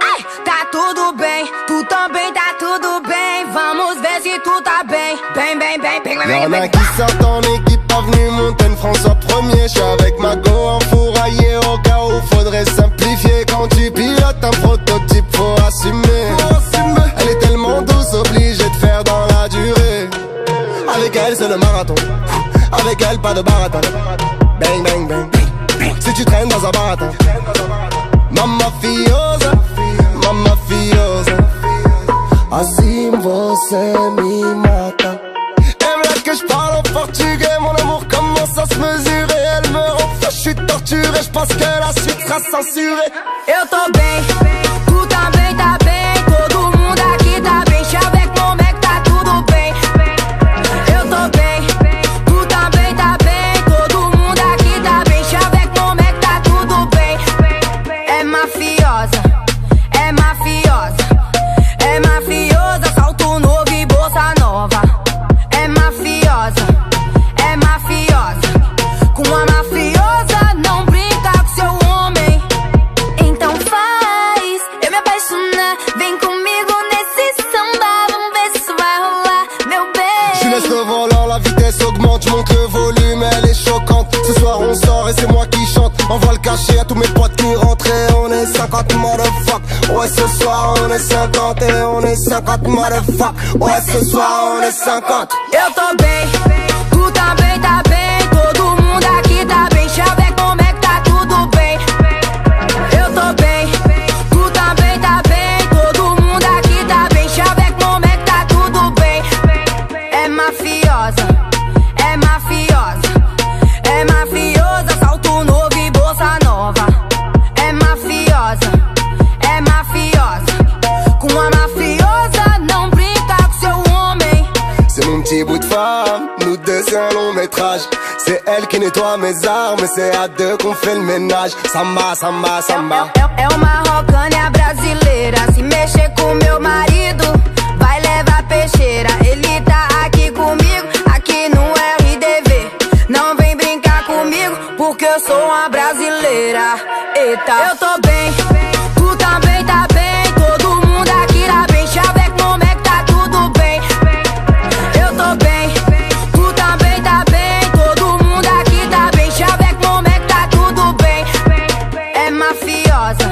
Ai, tá tudo bem, tu também tá tudo bem. Vamos ver se tu tá bem. Bem, bem, bem, bem, bem. Y'en a qui sortent en équipe avenue Montaigne, François premier. J'suis avec ma go enfouraillé au cas où faudrait simplifier. Quand tu pilotes un prototype, faut assumer. Elle est tellement douce, obligée de faire dans la durée. Avec elle, c'est le marathon. Avec elle, pas de baratin. Bang, bang, bang. Si tu traînes dans un baratin. Assim você me mata. Que je parle en portugais, mon amour commence à se mesurer. Elle me rend je suis torturé, je pense que la suite sera censurée. Eu tô le volant, la vitesse augmente, je monte le volume, elle est choquante. Ce soir on sort et c'est moi qui chante. Envoie le cachet à tous mes potes qui rentrent on est 50 motherfuck. Ouais, ce soir on est 50 et on est 50 motherfuck. Ouais, ce soir on est 50. Eu tô bem, deux c'est un long métrage. C'est elle qui nettoie mes armes, c'est à deux qu'on fait le ménage. Samba, samba, samba. É, é uma rocânia brasileira. Se mexer com meu marido, vai levar peixeira. Ele tá aqui comigo, aqui no RDV. Não vem brincar comigo, porque eu sou uma brasileira. Eita, eu tô bem, tu também mafiosa,